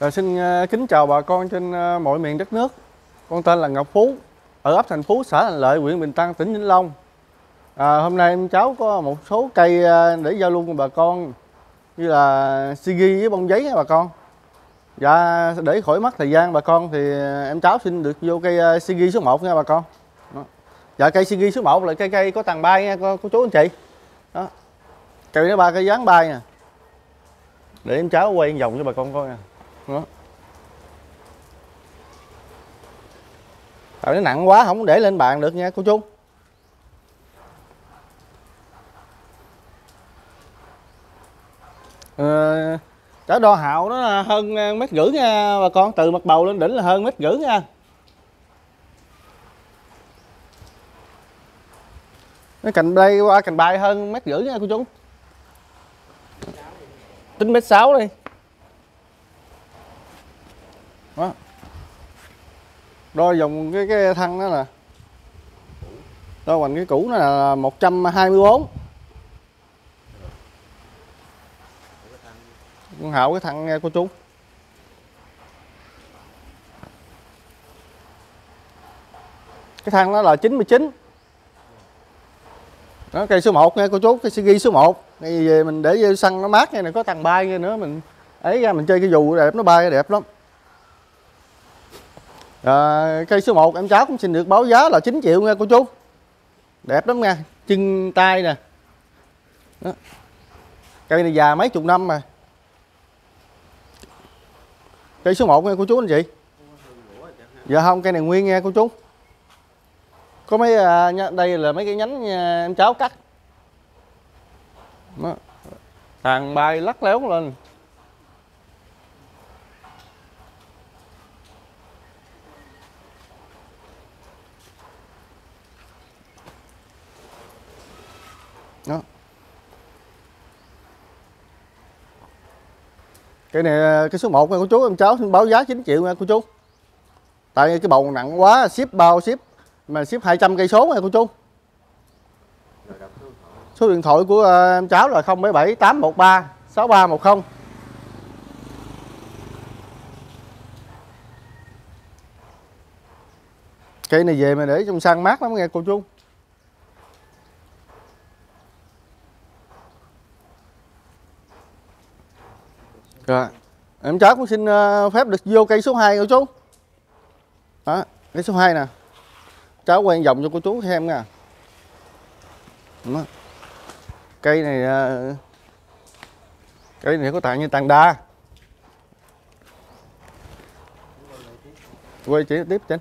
Rồi xin ờ, kính chào bà con trên ờ, mọi miền đất nước. Con tên là Ngọc Phú, ở ấp Thành Phú, xã Thành Lợi, huyện Bình Tân, tỉnh Vĩnh Long. À, hôm nay em cháu có một số cây ờ, để giao lưu cùng bà con như là sigi với bông giấy nha bà con. Dạ để khỏi mất thời gian bà con thì em cháu xin được vô cây sigi số 1 nha bà con. Đó. Dạ cây sigi số 1 là cây cây có tàn bay nha cô, cô chú anh chị. Đó. Cây nó ba cây dáng bay nè. Để em cháu quay vòng cho bà con coi nè. Đó. Tại nó nặng quá không để lên bàn được nha cô chú. Ờ, đo hạo nó hơn ờ, mét rưỡi nha bà con từ mặt bầu lên đỉnh là hơn mét rưỡi nha cái cành đây qua cành bay hơn mét rưỡi nha cô chú tính mét sáu đi đó. Đo vòng cái cái thân đó nè. Đo hoành cái cũ nó là 124 con hảo cái thằng nha cô chú. Cái thằng đó là 99 đó, cây số 1 nghe cô chú cái ghi số 1 này về mình để vô săn nó mát nghe này có thằng bay nữa, mình ấy ra mình chơi cái dù đẹp, nó bay đẹp lắm à, cây số 1 em cháu cũng xin được báo giá là 9 triệu nha cô chú. Đẹp lắm nha chân tay nè. Đó. cây này già mấy chục năm mà. Cây số 1 nha cô chú anh chị. Dạ không cây này nguyên nha cô chú. Có mấy à, đây là mấy cái nhánh à, em cháu cắt. Đó. thằng bay lắc léo lên. Cái này, cái số 1 nha cô chú em cháu, xin báo giá 9 triệu nha, cô chú. Tại cái bầu nặng quá, ship bao ship, mà ship 200 cây số nha, cô chú. Số điện thoại của ờ, em cháu là 077 813 6310 cây này về mà để trong săn mát lắm nghe cô chú Rồi, em cháu cũng xin ờ, phép được vô cây số 2 cô chú. Đó, cây số 2 nè. Cháu quay vòng cho cô chú xem nha. Đó. Cây này ờ, cây này có tàn như tàng đa. Quay chỉ tiếp trên.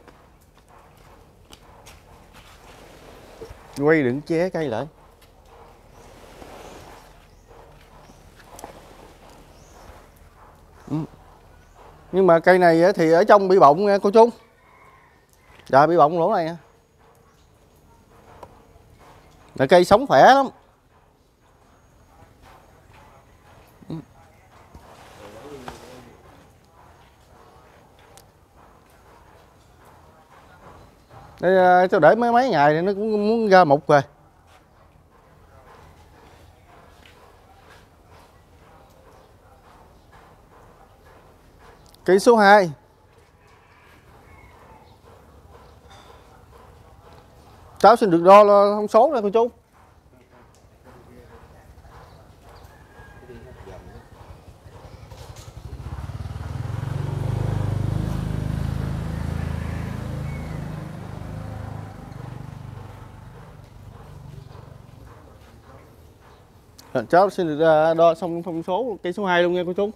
Quay đừng ché cây lại. Nhưng mà cây này thì ở trong bị bọng nha, cô chú. Dạ bị bọng lỗ này nha. Là cây sống khỏe lắm. Đây à, tôi cho để mấy mấy ngày thì nó cũng muốn ra mục rồi. Cây số 2 cháu xin được đo là thông số nè, cô chú. Cháu xin được à, đo xong thông số cây số 2 luôn nha, cô chú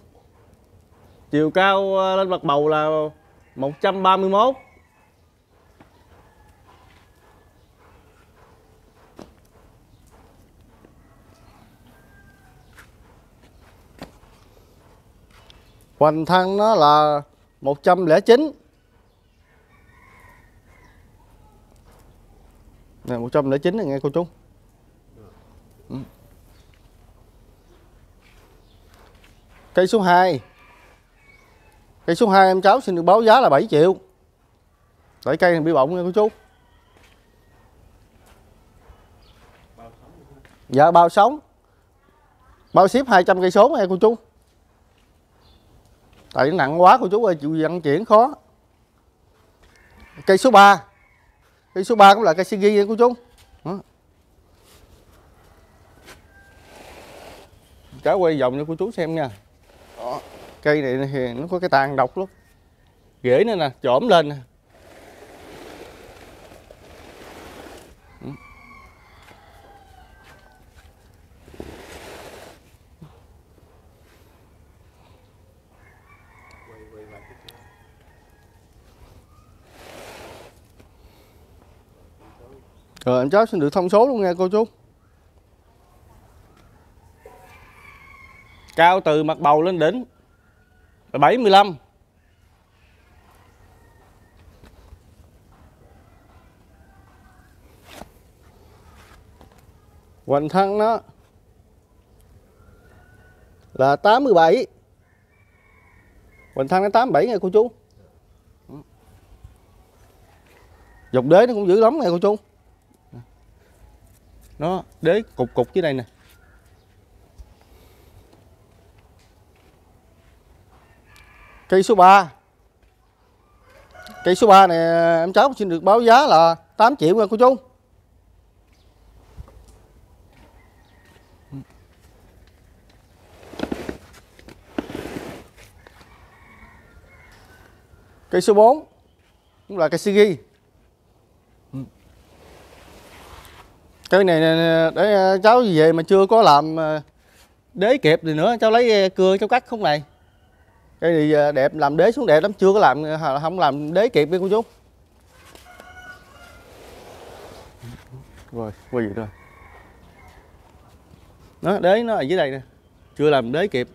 chiều cao ờ, lên mặt bầu là 131 hoành thân nó là 109 nè 109 này nghe cô chú. Ừ. cây số 2 Cây số 2 em cháu xin được báo giá là 7 triệu. Để cây này bị bọng nha cô chú. Dạ bao sống. Bao ship 200 cây số nha cô chú. tại nó nặng quá cô chú ơi, chịu vận chuyển khó cây số 3 cây số 3 cũng là cây Sigi nha cô chú đó. cháu quay vòng cho cô chú xem nha cây này thì nó có cái tàn độc lắm. Rễ nữa nè chổm lên nè. Rồi anh cháu xin được thông số luôn nha, cô chú. Cao từ mặt bầu lên đỉnh là 75 Hoành thân nó là 87 Hoành thân nó 87 nha cô chú. Dọc đế nó cũng dữ lắm nha cô chú. Nó đế cục cục dưới đây nè. Cây số 3 cây số 3 này, em cháu xin được báo giá là 8 triệu nha cô chú. Cây số 4 cũng là cây Sigi. Cái này để à, cháu về mà chưa có làm à, đế kịp gì nữa, cháu lấy à, cưa, cháu cắt không này cái này đẹp làm đế xuống đẹp lắm chưa có làm không làm đế kẹp đi cô chú. Rồi quay gì rồi nó đế nó ở dưới đây nè. Chưa làm đế kịp.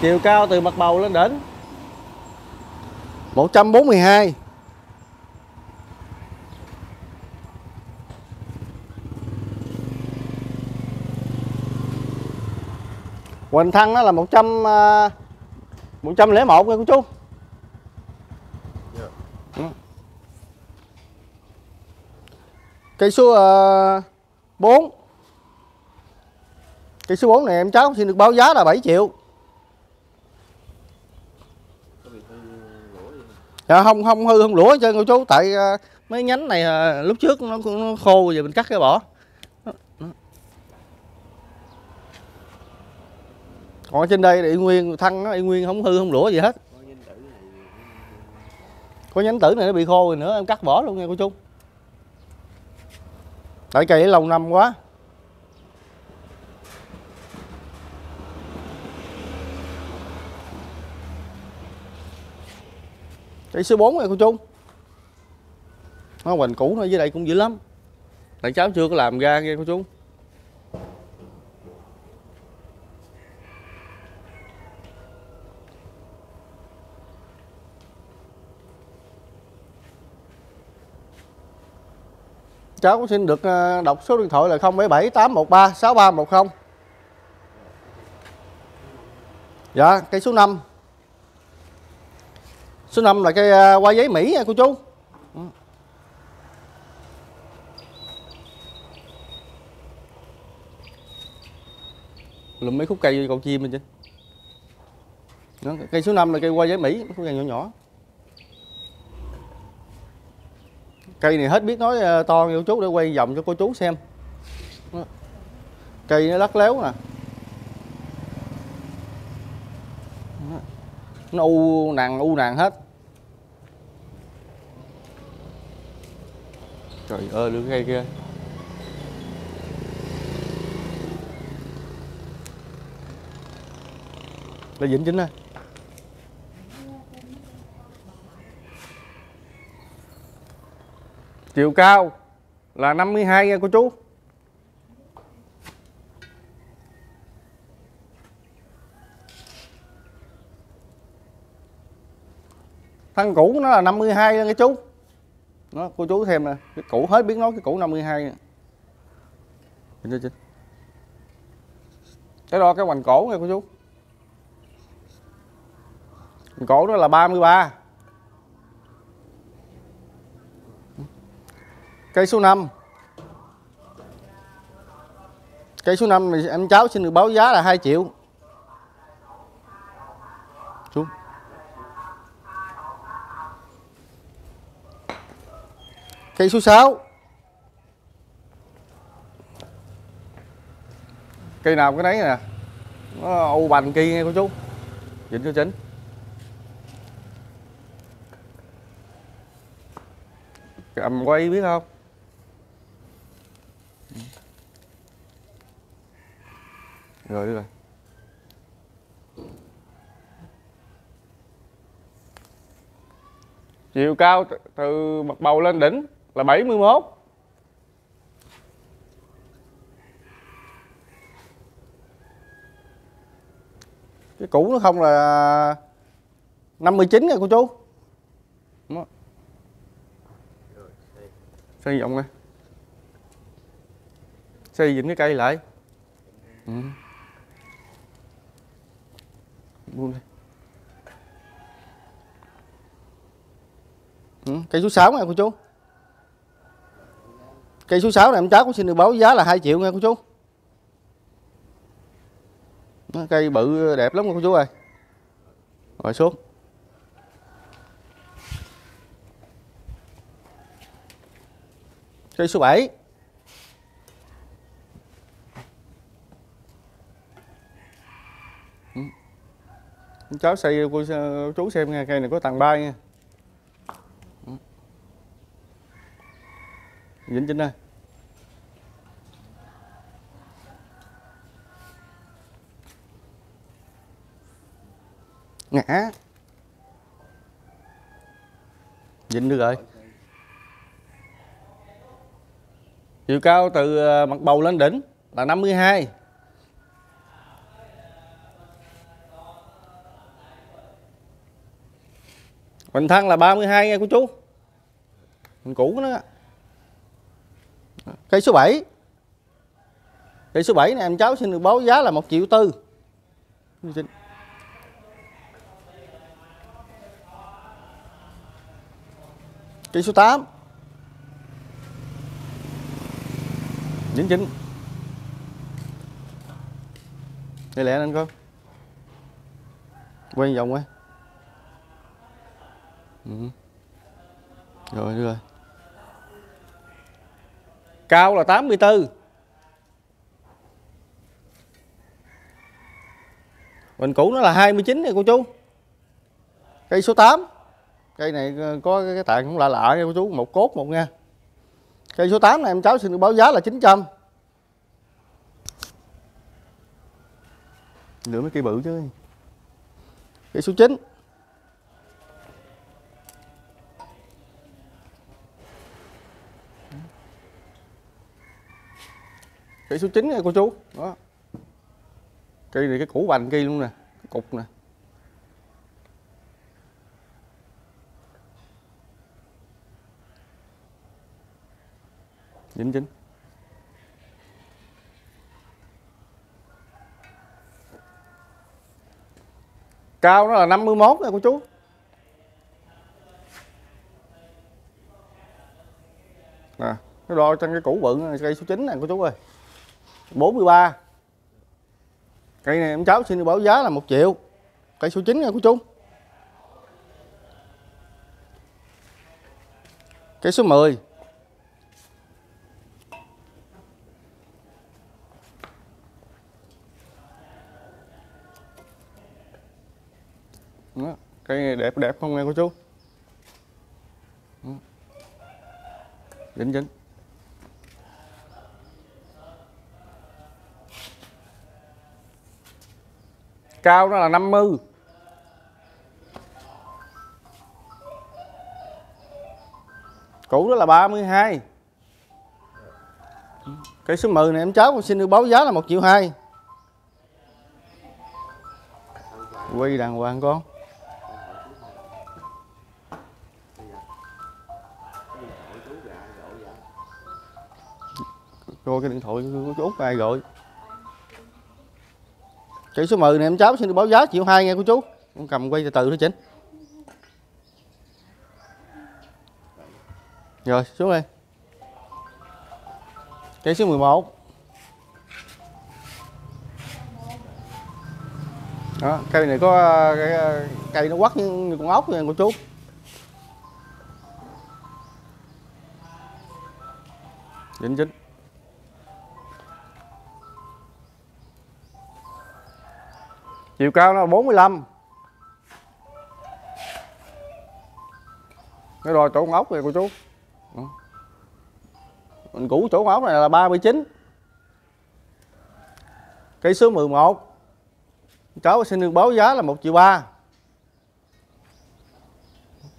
Chiều cao từ mặt bầu lên đỉnh 142 Hoành thăng nó là 100 uh, 101 nha cô chú. Yeah. Ừ. Cây số uh, 4. Cây số 4 này em cháu xin được báo giá là 7 triệu. dạ không không hư không lũa cho cô chú tại uh, mấy nhánh này uh, lúc trước nó, nó khô giờ mình cắt cái bỏ còn trên đây là y nguyên thân nó y nguyên không hư, không lũa gì hết. Có nhánh tử này nó bị khô rồi nữa, em cắt bỏ luôn nha cô chú tại cây lâu năm quá. Cây số 4 này cô chú nó hoành cũ nó dưới đây cũng dữ lắm. Tại cháu chưa có làm ra nghe cô chú cháu cũng xin được ờ, đọc số điện thoại là 077 813 6310 dạ cây số 5 số 5 là cây à, hoa giấy Mỹ nha cô chú. Ừ. Lùm mấy khúc cây con chim lên chứ. Cây số 5 là cây hoa giấy Mỹ khúc cây nhỏ nhỏ. Cây này hết biết nói à, to cô chú để quay vòng cho cô chú xem. Cây nó lắc léo nè. Nó u nàng u nàng hết. Trời ơi lưỡi cây kia. Là dính chính này chiều cao là 52 nha cô chú. Thân cũ nó là 52 nha chú. Nó cô chú thêm nè, cái cũ hết biết nói cái cũ 52 nè cái đo cái hoành cổ nha cô chú. Hoành cổ đó là 33 cây số 5 cây số 5 thì em cháu xin được báo giá là 2 triệu. Xuống. Cây số 6 cây nào cái đấy nè. Nó ô bành kia nghe cô chú. Chỉnh cho chính. Âm quay biết không? Rồi đi rồi. Chiều cao từ- mặt bầu lên đỉnh là 71 cái cũ nó không là 59 rồi cô chú. Xây vọng nè xây dựng cái cây lại. Ừ buông đi ừ. cây số 6 nha cô chú. Cây số 6 này em cháu cũng xin được báo giá là 2 triệu nha, cô chú. Cây bự đẹp lắm cô chú ơi. Rồi xuống. Cây số 7 cháu xây cô ờ, chú xem nghe, cây này có tầng bay nha. Ừ. dính chính đây. Ngã. Dính được rồi. Chiều cao từ ờ, mặt bầu lên đỉnh là 52 mình thân là 32 nha cô chú. Mình cũ nó. Cây số 7 Cây số 7 này em cháu xin được báo giá là 1 triệu tư. Cây số 8 Dính chính Đây lẹ lên coi Quay vòng quay ừ. Rồi được rồi. Cao là 84 Bình cũ nó là 29 này cô chú. Cây số 8 Cây này ờ, có cái tàn cũng lạ lạ nha cô chú. Một cốt một nha. Cây số 8 này em cháu xin được báo giá là 900 Lựa mấy cây bự chứ. Cây số 9 Cây số 9 nha, cô chú. Đó. Cây này cái củ bành cây luôn nè, cái Cục nè. Dính chính Cao nó là 51 nha cô chú. Nè, nó đo trên cái củ bự, cây số 9 này cô chú ơi. 43 Cây này em cháu xin được báo giá là 1 triệu. Cây số 9 nha, cô chú Cây số 10 Đó. Cây này đẹp đẹp không nghe cô chú Dính dính. Cao nó là 50 Cũ đó là 32 Cây số 10 này em cháu con xin được báo giá là 1 triệu 2 Quay đàng hoàng con. Coi cái điện thoại của chú Út ai gọi? Chữ số 10 này em cháu xin được báo giá triệu 2 nghe cô chú. Con cầm quay từ từ thôi chỉnh. Rồi xuống đây. Cây số 11 đó, cây này có cây, cây nó quắc như, như con ốc nha cô chú. Dính dính chiều cao nó là 45 cái rồi chỗ con ốc này cô chú. Mình cũ chỗ con ốc này là 39 cây số 11 cháu xin được báo giá là 1 triệu 3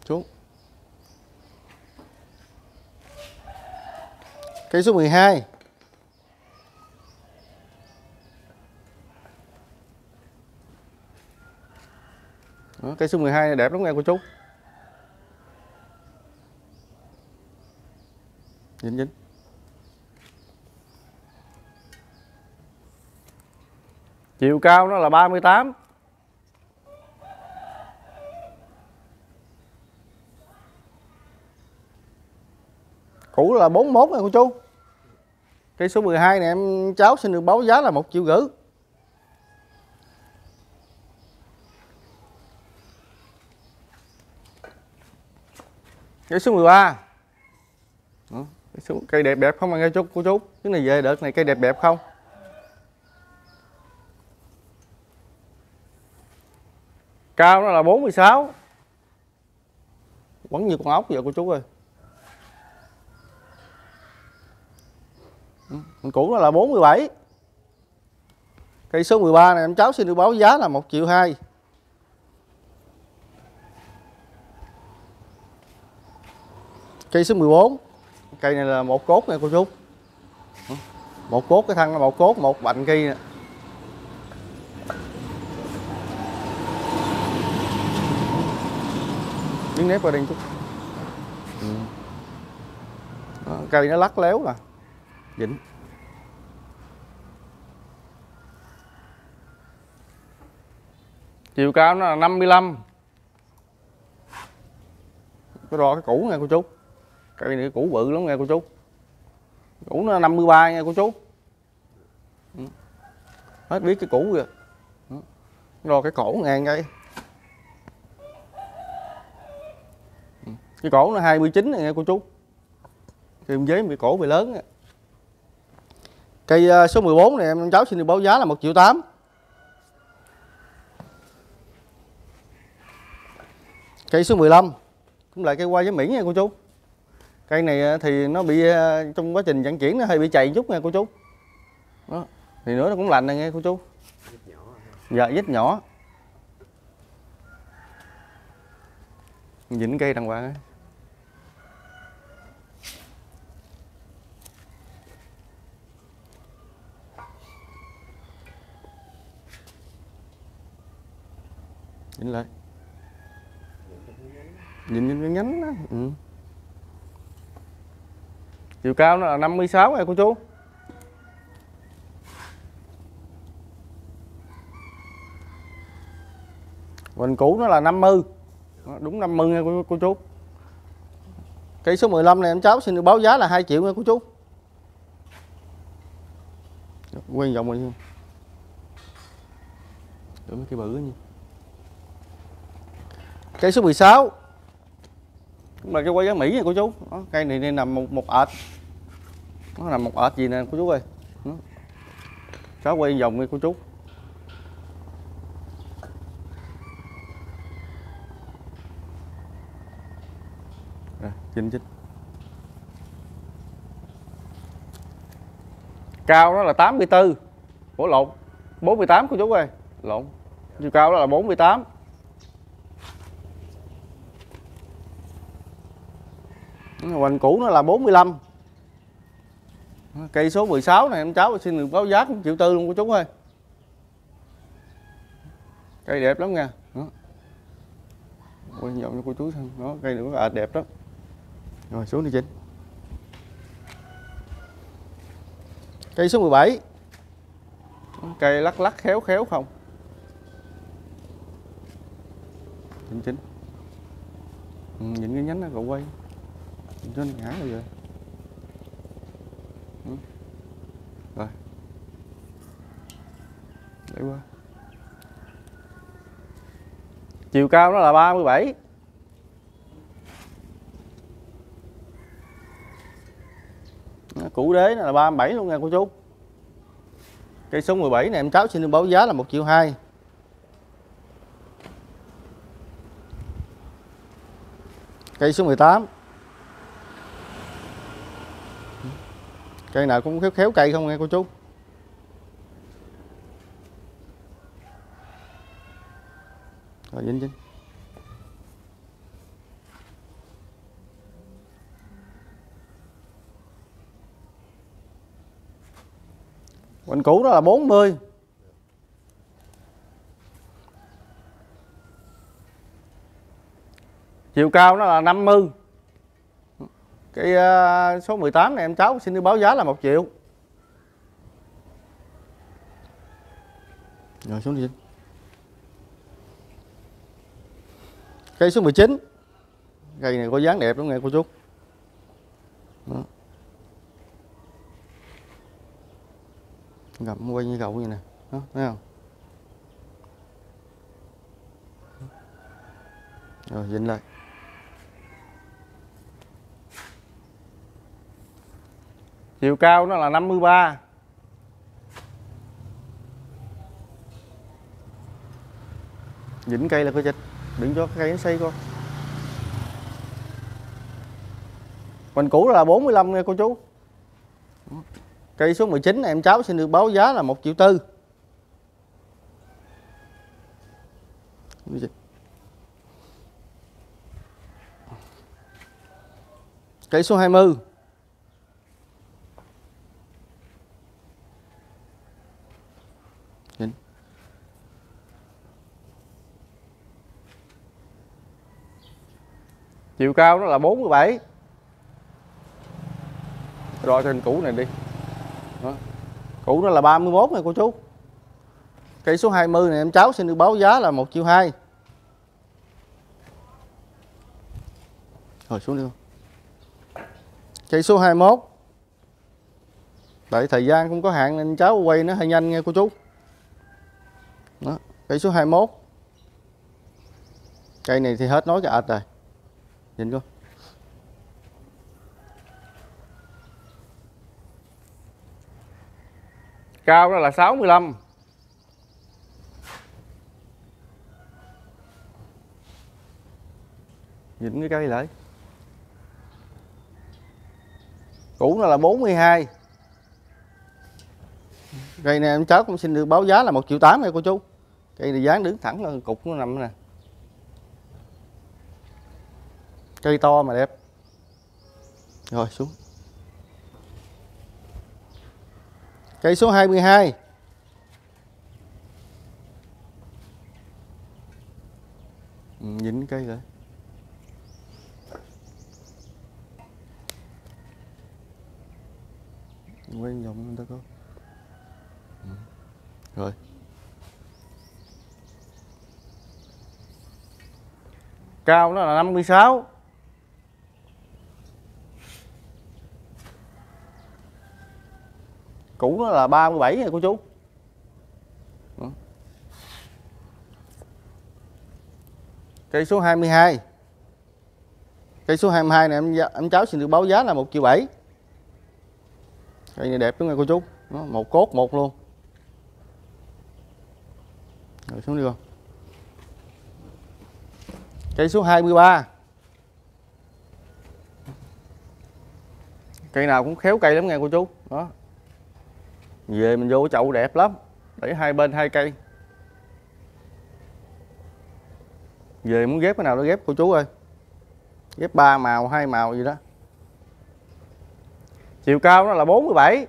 xuống. Cây số 12 Đó, cây số 12 này đẹp lắm nghe cô chú. Dính dính chiều cao nó là 38 cũ là 41 nha cô chú. Cây số 12 này em cháu xin được báo giá là một triệu rưỡi cái số 13 Đó, cây, đẹp đẹp không mà nghe chú cô chú. Cái này về đợt này cây đẹp đẹp không? Cao nó là 46 quấn như con ốc vậy cô chú ơi. Mình cũ nó là 47 cây số 13 này em cháu xin được báo giá là 1 triệu 2 cây số 14 cây này là một cốt nha cô chú. Một cốt cái thân là một cốt một bạnh cây nè. Miếng nếp qua đây chút. Ừ. Đó, cây nó lắc léo à. nè dĩnh chiều cao nó là 55 cái đo cái cũ nghe cô chú cây này cũ bự lắm nghe cô chú. Cũ nó 53 nghe cô chú. Ừ. Hết biết cái cũ kìa. Ừ. Đo cái cổ ngàn cây ừ. cái cổ nó 29 này nghe cô chú. Thì giấy bị cổ bị lớn cây à, số 14 này em, cháu xin được báo giá là 1 triệu 8 cây số 15 cũng lại cây qua với Mỹ nha cô chú cây này ờ, thì nó bị ờ, trong quá trình vận chuyển nó hơi bị chạy chút nha cô chú đó. thì nữa nó cũng lành này nghe cô chú dạ vết nhỏ dính cây đàng hoàng ấy. dính lại nhìn nhìn cái nhánh đó ừ chiều cao nó là 56 nha cô chú. Bình cũ nó là 50 Đúng 50 nha cô, cô chú. Cây số 15 này em cháu xin được báo giá là 2 triệu nha cô chú. Quen vòng rồi Để mấy cây bự nha. Cây số 16 cũng là cái quay giá Mỹ nha cô chú. Đó, cây này nên nằm một một ệt nó nằm một ệt gì nè cô chú ơi? Đó. cháu quay vòng đi cô chú. Rồi chinh chinh cao đó là 84 Ủa lộn. 48 cô chú ơi. Lộn. Chiều cao đó là 48 hoành cũ nó là 45 cây số 16 này em cháu xin được báo giá cũng triệu tư luôn của chú ơi. Cây đẹp lắm nha. Đó. quay vòng cho cô chú xem. Đó cây nữa có à, đẹp lắm. Rồi xuống đi chính cây số 17 cây lắc lắc khéo khéo không? Chính chính ừ, nhìn cái nhánh nó cậu quay cho ngã rồi ừ. rồi. Để qua. Chiều cao nó là 37 củ đế nó là 37 luôn nha, cô chú. Cây số 17 này, em cháu xin được báo giá là 1 triệu 2 cây số 18 cây nào cũng khéo khéo cây không nghe cô chú? Rồi, dính dính. Quỳnh cũ đó là 40 Chiều cao nó là 50 mươi. Cái uh, số 18 này em cháu xin đi báo giá là 1 triệu. Rồi xuống đi. Cây số 19 Cây này có dáng đẹp đúng không cô chú. Đó. gặm quay như gậu như nè. Đó thấy không? Rồi dính lại. Chiều cao nó là 53 dính cây là có chết đừng cho cây nó xây con. Mình cũ là 45 nha cô chú. Cây số 19 này, em cháu xin được báo giá là 1 triệu tư. Cây số 20. Nhìn. Chiều cao nó là 47. Rồi trên cũ này đi. Đó. Cũ nó là 31 này cô chú. Cây số 20 này, em cháu xin được báo giá là 1 triệu 2 Rồi, xuống đi không Cây số 21 Tại thời gian không có hạn nên cháu quay nó hơi nhanh nghe cô chú. Đó. Cây số 21 Cây này thì hết nói cái ạch rồi. Nhìn coi cao đó là 65 nhìn cái cây lại? Cũ nó là 42 cây này em cháu cũng xin được báo giá là một triệu tám nha cô chú. Cây này dáng đứng thẳng là cục nó nằm nè. Cây to mà đẹp. Rồi xuống. Cây số 22 ừ, Dính cây rồi Quen dòng người ta có ừ. Rồi. Cao nó là 56 cũ nó là 37 nha cô chú. Cây số 22 cây số 22 này em em cháu xin được báo giá là 1 triệu 7 cây này đẹp đúng không cô chú. Nó một cốt một luôn. Rồi, xuống đi con cây số 23 cây nào cũng khéo cây lắm nghe cô chú. Đó về mình vô chậu đẹp lắm. Để hai bên hai cây. Về muốn ghép cái nào đó ghép cô chú ơi. Ghép ba màu, hai màu gì đó. Chiều cao nó là 47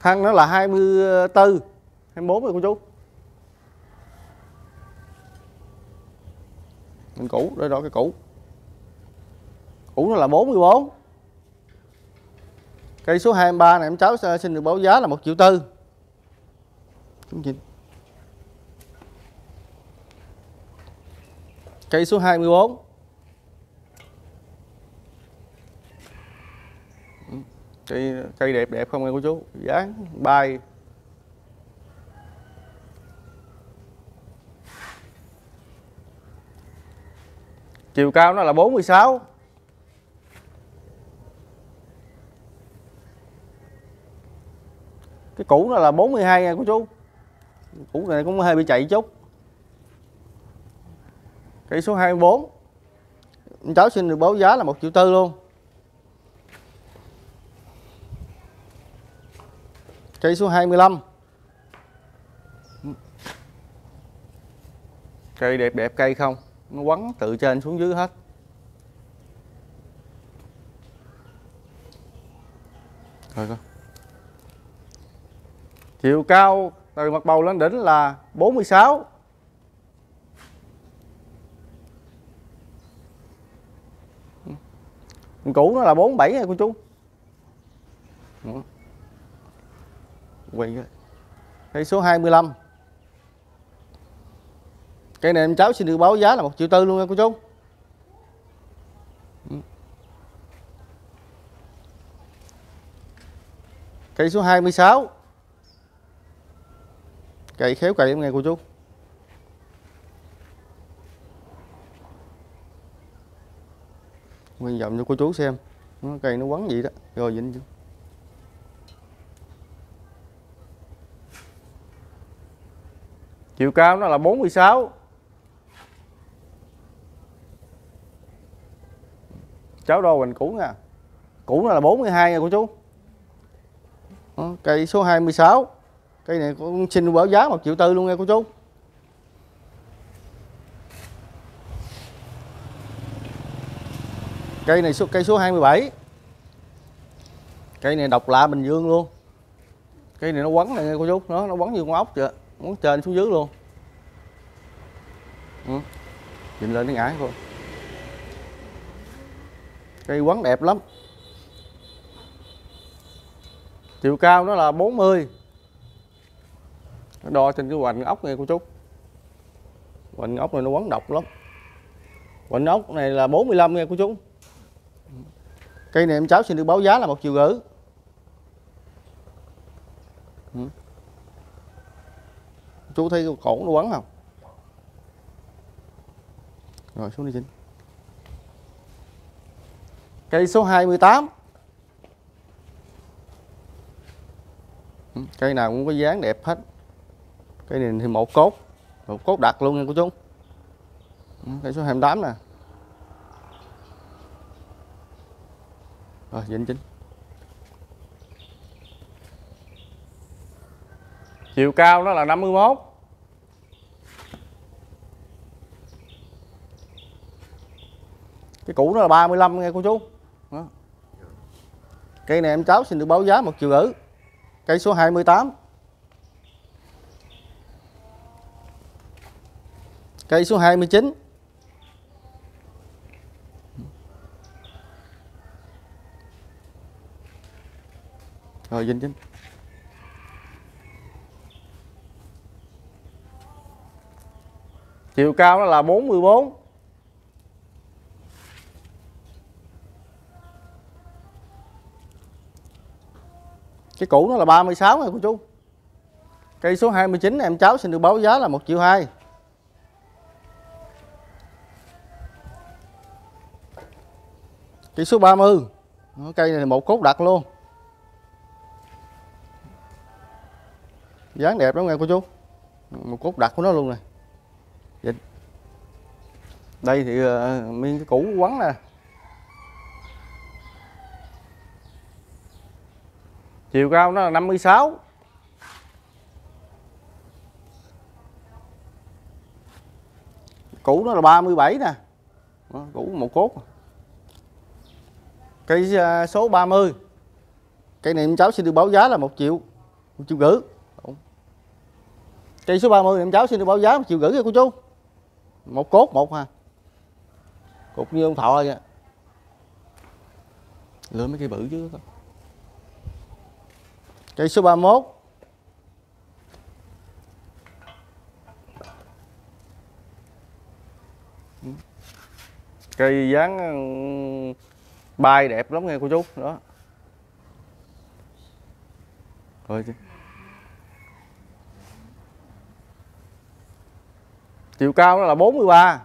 thân nó là 24 24 rồi cô chú. Mình cũ đây đó cái cũ cũng là 44 cây số 23 này em cháu xin được báo giá là 1 triệu tư. Cây số 24 cây cây đẹp đẹp không nghe cô chú? Dáng, bay. Chiều cao nó là 46 cái cũ nó là 42 nha, cô chú. Cũ này cũng hơi bị chạy chút. Cây số 24 cháu xin được báo giá là một triệu tư luôn. Cây số 25 cây đẹp đẹp, cây không. Nó quấn từ trên xuống dưới hết. Rồi coi chiều cao từ mặt bầu lên đỉnh là 46 cũ nó là 47 nha cô chú? Quay cây số 25 cây này em cháu xin được báo giá là 1 triệu tư luôn nha cô chú. Cây số 26 cày khéo cày em nghe cô chú. Nguyên vọng cho cô chú xem. Nó cây nó quấn vậy đó. Rồi dính chứ chiều cao nó là 46 cháu đo hoành cũ nha. Cũ nó là 42 nha cô chú. Đó, cây số 26 cây này cũng xin báo giá một triệu tư luôn nghe cô chú. Cây này số cây số 27 cây này độc lạ Bình Dương luôn. Cây này nó quấn này nghe cô chú, nó nó quấn như con ốc vậy quấn trên xuống dưới luôn. Ừ. nhìn lên nó ngã thôi. Cây quấn đẹp lắm. Chiều cao nó là 40 nó đo trên cái hoành ốc này cô chú. Hoành ốc này nó quấn độc lắm. Hoành ốc này là 45 nha cô chú. Cây này em cháu xin được báo giá là một triệu rưỡi. Ừ. Chú thấy cái cổ nó quấn không? Rồi, xuống đi chính cây số 28 ừ, cây nào cũng có dáng đẹp hết cây này thì một cốt. Một cốt đặt luôn nha cô chú. Ừ, cây số 28 nè. Rồi dính chính chiều cao nó là 51 cái cũ nó là 35 nghe cô chú. Đó. cây này em cháu xin được báo giá một triệu rưỡi cây số 28 cây số 29 rồi dính chính. Chiều cao nó là 44 cái cũ nó là 36 nha cô chú. Cây số 29 em cháu xin được báo giá là 1 triệu 2 chỉ số 30 cây này một cốt đặt luôn. Dáng đẹp lắm nghe cô chú. Một cốt đặt của nó luôn nè Dịch. đây thì ờ, uh, miên cái củ quắn nè. Chiều cao nó là 56 củ nó là 37 nè. Củ một cốt cây à, số 30 cây này em cháu xin được báo giá là 1 triệu 1 triệu rưỡi. Cây số 30 em cháu xin được báo giá 1 triệu rưỡi cô chú. Một cốt một ha. Cục như ông thọ vậy lựa mấy cây bự chứ. Cây số 31 cây dáng bay đẹp lắm nghe cô chú. Đó. Rồi chứ. chiều cao nó là 43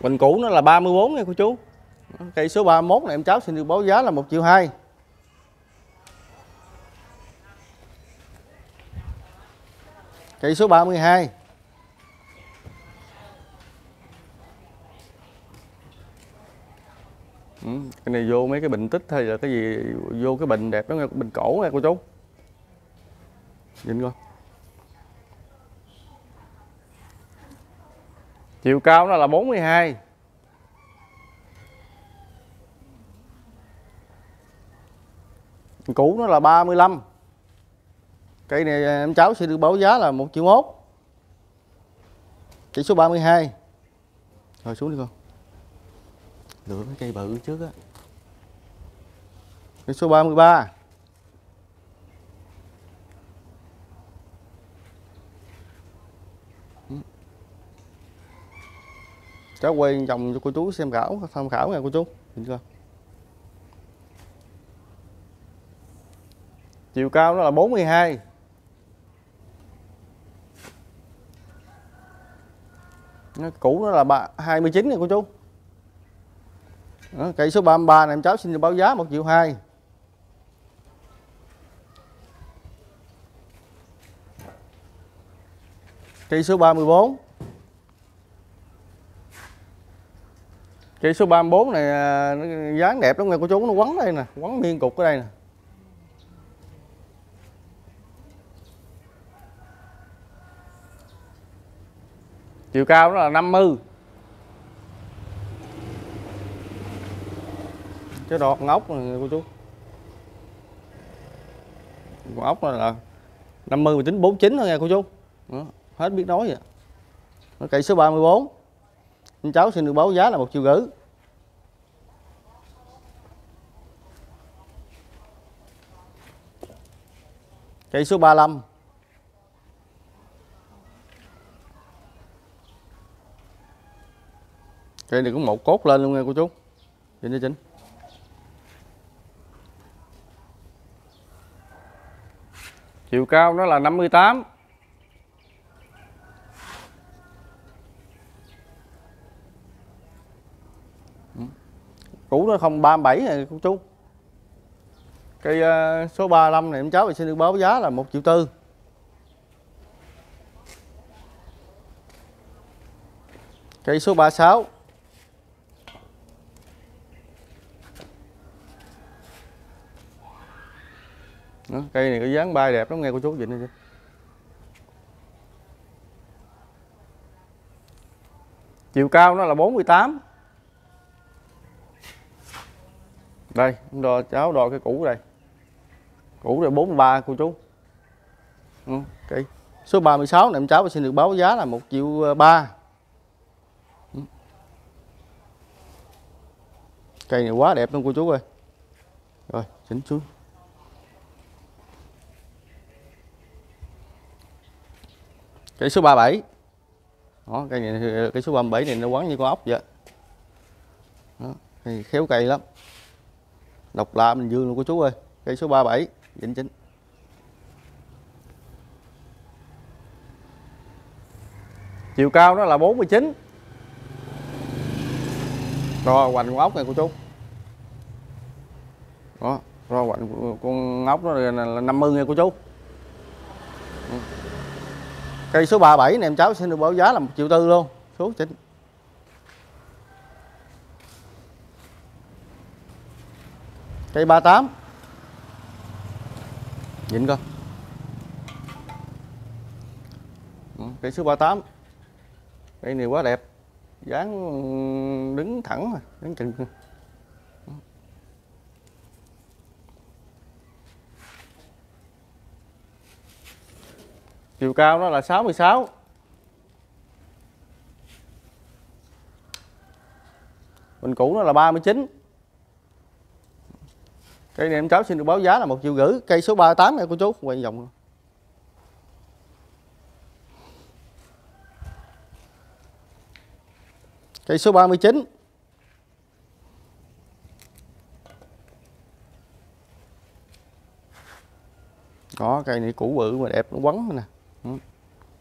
Bình cũ nó là 34 nha cô chú. Cây số 31 này, em cháu xin được báo giá là 1 triệu 2 Cây số 32 ừ, Cái này vô mấy cái bệnh tích hay là cái gì Vô cái bệnh đẹp đó nghe bệnh cổ nghe cô chú? Nhìn coi. Chiều cao nó là 42 Cũ nó là 35 Cây này em cháu sẽ được báo giá là 1 triệu mốt. Chỉ số 32 Rồi xuống đi con. Lựa mấy cây bự trước á. Cây số 33 cháu quay vòng cho cô chú xem khảo, tham khảo nha cô chú. Nhìn coi. Chiều cao nó là 42 nó cũ nó là 29 nè cô chú đó, cây số 33 này em cháu xin được báo giá 1 triệu 2 cây số 34 Cây số 34 này à, nó dáng đẹp lắm nghe cô chú nó quấn đây nè, quấn miên cục ở đây nè. Chiều cao nó là 50. Cái đọt ngốc này cô chú. Con ốc này là 50 mà tính 49 thôi nha cô chú. Đó, hết biết nói vậy. Nó cây số 34 anh cháu xin được báo giá là một triệu rưỡi cây số 35 cây này cũng một cốt lên luôn nha cô chú chỉnh cho chỉnh chiều cao nó là 58 cũ nó không 37 này cô chú. Cây uh, ờ, số 35 này em cháu thì xin được báo giá là 1 triệu tư. Cây số 36 Đó, cây này có dáng bay đẹp lắm nghe cô chú nhìn đi chiều cao nó là 48 đây đo cháu đo cái cũ đây. Cũ đây 43 cô chú. Ừ, okay. số 36 này em cháu xin được báo giá là 1 triệu 3 ừ. cây này quá đẹp luôn cô chú ơi. Rồi chỉnh xuống. Cây số 37 đó cây này cây số 37 này nó quấn như con ốc vậy. Đó, cây khéo cây lắm. Độc lạ bình dương luôn cô chú ơi. Cây số 37 vĩnh chính. Chiều cao nó là 49 rồi hoành con ốc này cô chú. Đó rồi hoành con ốc nó là 50 nha cô chú cây số 37 này, em cháu xin được báo giá là 1 triệu tư luôn. Số chính cây 38 nhìn coi. Ừ, cây số 38 cây này quá đẹp. Dáng đứng thẳng rồi đứng chừng. chiều cao nó là 66 bình cũ nó là 39 cây này em cháu xin được báo giá là một triệu rưỡi. Cây số 38 này, cô chú quay vòng luôn. Cây số 39 có, cây này cũ bự mà đẹp, nó quấn nè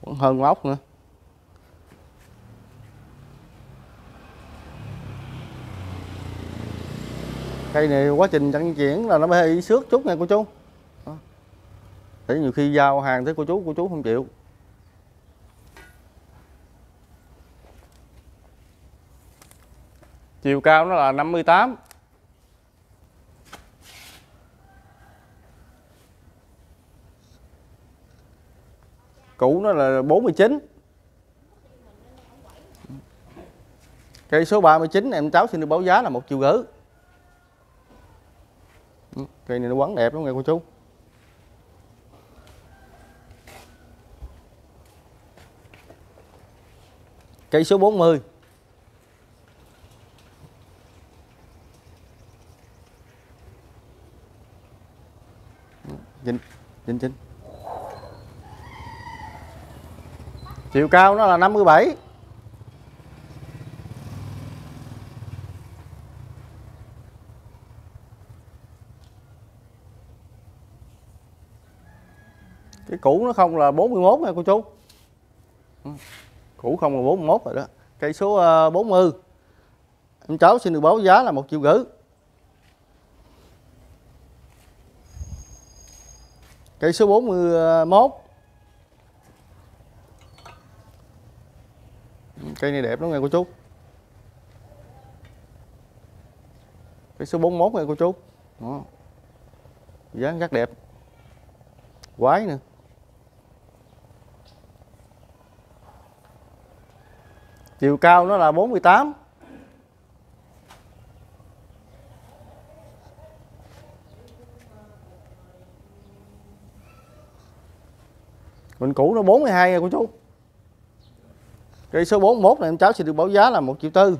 vẫn hơn ốc nữa. Cây này quá trình vận chuyển là nó hơi xước chút nha cô chú. Đó. để nhiều khi giao hàng tới cô chú cô chú không chịu. Chiều cao nó là 58 cũ nó là 49 cây số 39 em cháu xin được báo giá là một triệu gửi. Ừ, cây này nó quấn đẹp lắm nghe cô chú. Cây số 40 Vinh Vinh Vinh chiều cao nó là 57 cái cũ nó không là 41 nha cô chú. Ừ. Cũ không là 41 rồi đó. Cây số ờ, 40 em cháu xin được báo giá là một triệu gửi. Cây số 41 cây này đẹp lắm nghe cô chú. Cái số 41 nghe cô chú. Đó. dáng rất đẹp. Quái nữa. Chiều cao nó là 48 Mình cũ nó 42 nha, cô chú. Cây số 41 này, em cháu sẽ được báo giá là 1 triệu tư.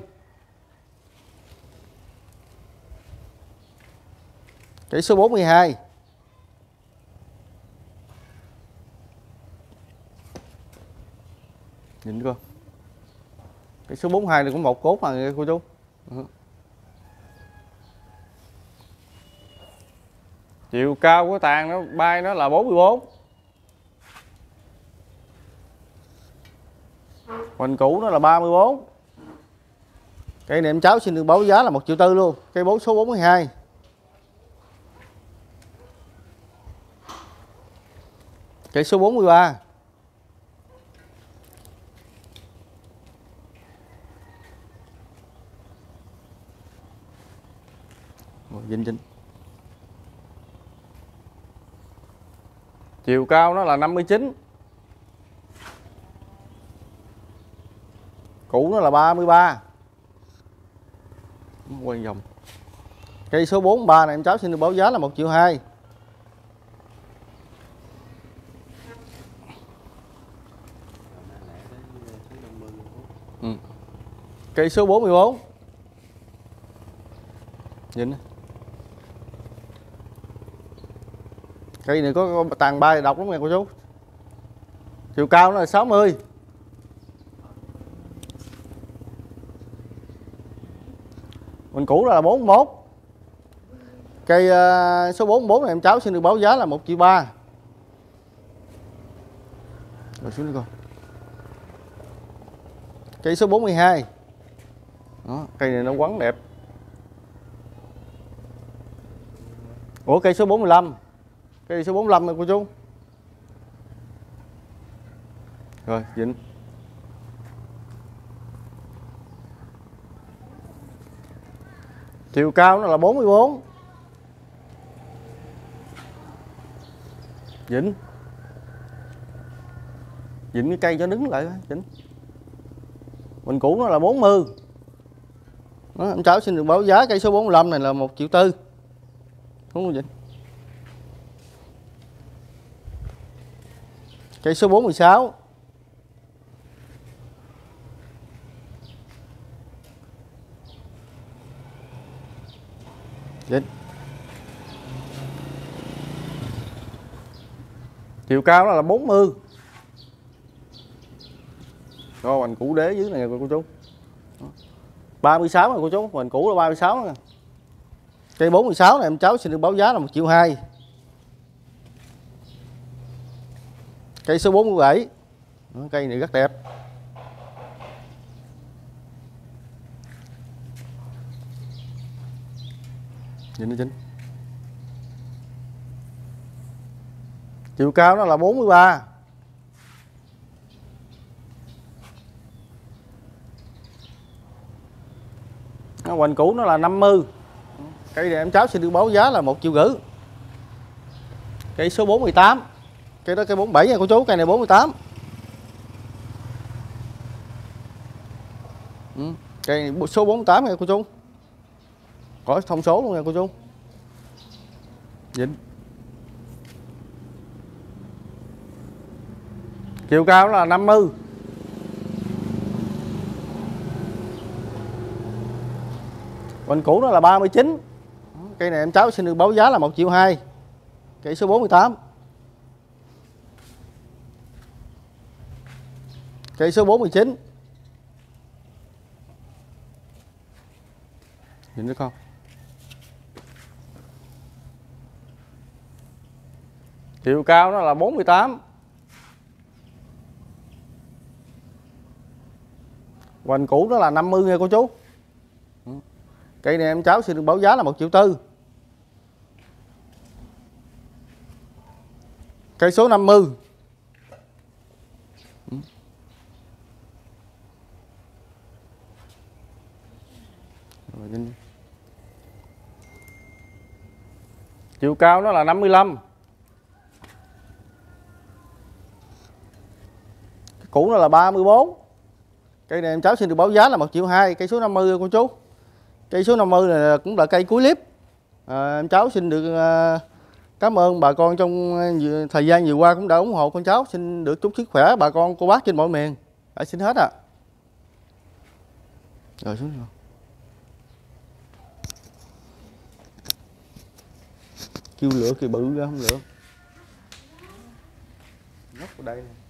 Cây số 42 Nhìn coi. Cây số 42 này cũng một cốt mà, cô chú. Ừ. Chiều cao của tàn nó, bay nó là 44 Hình cũ nó là 34 Cây này em cháu xin được báo giá là 1 triệu tư luôn Cây bố số 42 Cây số 43 Vinh Vinh Chiều cao nó là 59 cũ nó là 33 quay vòng cây số 43 này em cháu xin được báo giá là 1 triệu 2 ừ. cây số 44 nhìn cây này có tàn bay độc lắm nha cô chú. Chiều cao nó là 60 mươi. Mình cũ là 41 cây uh, số 44 này em cháu xin được báo giá là 1 triệu 3 rồi xuống đi con cây số 42 đó, cây này nó quấn đẹp. Ủa cây số 45 Cây số 45 này cô chú. Rồi Vịnh chiều cao nó là 44 Vĩnh. Vĩnh cái cây cho đứng lại Vĩnh. Mình cũ nó là 40 đó, Anh cháu xin được báo giá cây số 45 này là 1 triệu tư. Đúng không Vĩnh? Cây số 46 Dính. Chiều cao đó là 40 Rồi hoành cũ đế dưới này cô chú. 36 này cô chú, Hoành cũ là 36 nè. Cây 46 này, em cháu xin được báo giá là 1 triệu 2 cây số 47 cây này rất đẹp. Nhìn nó chính. Chiều cao nó là 43 nó hoành cũ nó là 50 cây này em cháu xin được báo giá là một triệu rưỡi. Cây số 48 cây đó cây 47 nha cô chú, cây này 48 ừ. cây này số 48 nha cô chú có thông số luôn nha, cô chú Vịnh chiều cao là 50 Hoành cũ nó là 39 Cây này em cháu xin được báo giá là 1 triệu 2 Cây số 48 Cây số 49 Nhìn được không? Chiều cao nó là 48 Hoành cũ nó là 50 nha cô chú. Ừ. Cây này em cháu xin được báo giá là 1 triệu tư. Cây số 50 ừ. Chiều cao nó là 55 mươi cũ nó là 34 Cây này em cháu xin được báo giá là 1 triệu 2 Cây số 50 cô chú. Cây số 50 này cũng là cây cuối clip à, Em cháu xin được à, cảm ơn bà con trong à, thời gian vừa qua cũng đã ủng hộ con cháu. Xin được chúc sức khỏe bà con cô bác trên mọi miền. Đã xin hết ạ. À. Rồi xuống rồi. Kêu lửa kì bự ra không lửa. Nhóc ở đây này.